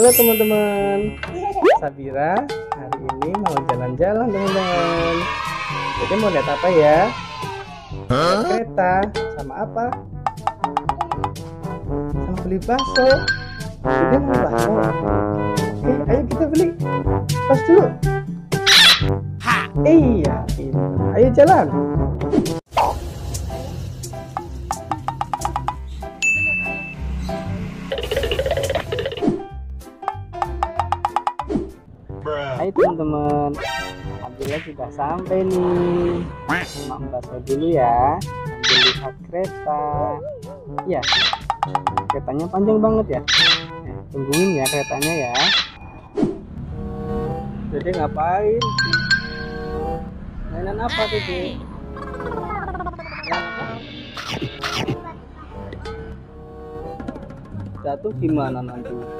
Halo teman-teman. Sabira hari ini mau jalan-jalan teman-teman. Jadi mau lihat apa ya? Lihat kereta sama apa? Sama beli bakso. Jadi mau bakso. Oke, ayo kita beli. Pas dulu. Iya, pintar. ayo jalan. Teman-teman Alhamdulillah sudah sampai nih Mak bakso dulu ya Sambil lihat kereta Iya Keretanya panjang banget ya eh, Tungguin ya keretanya ya Dede ngapain? Mainan apa Dede? Jatuh gimana nanti?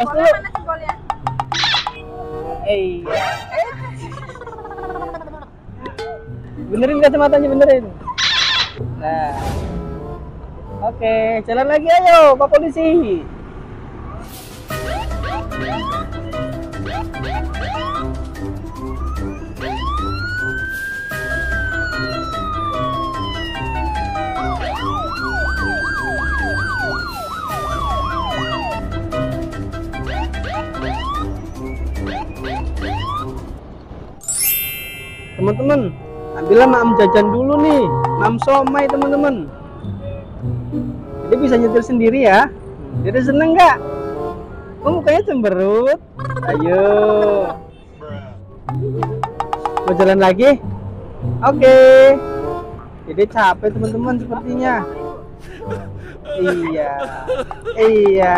Pas dulu. Eh. Benerin kacamatanya benerin. Nah. Oke, jalan lagi ayo, Pak Polisi. Teman-teman, ambillah mam jajan dulu nih, mam somai teman-teman. Jadi bisa nyetir sendiri ya. Jadi seneng nggak? Oh mukanya cemberut. Ayo. Mau jalan lagi? Oke. Jadi capek teman-teman sepertinya. Iya. Iya.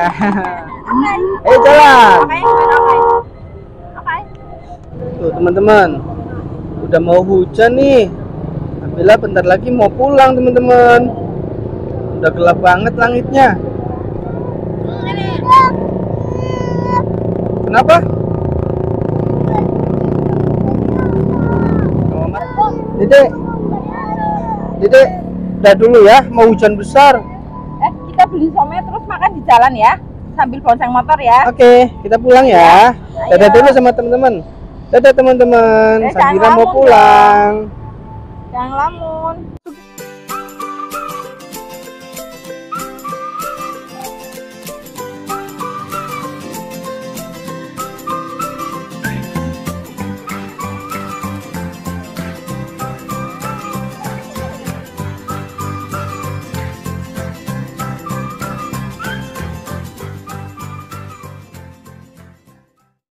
Ayo jalan. Tuh teman-teman. Udah mau hujan nih. Alhamdulillah bentar lagi mau pulang teman-teman. Udah gelap banget langitnya. Kenapa? Dede, Dede, udah dulu ya, mau hujan besar. Eh, kita beli somai terus makan di jalan ya, sambil bonceng motor ya. Oke, kita pulang ya. Dadah Ayo. dulu sama teman-teman. Dadah teman-teman. Eh, Sabira mau pulang. Jangan lamun.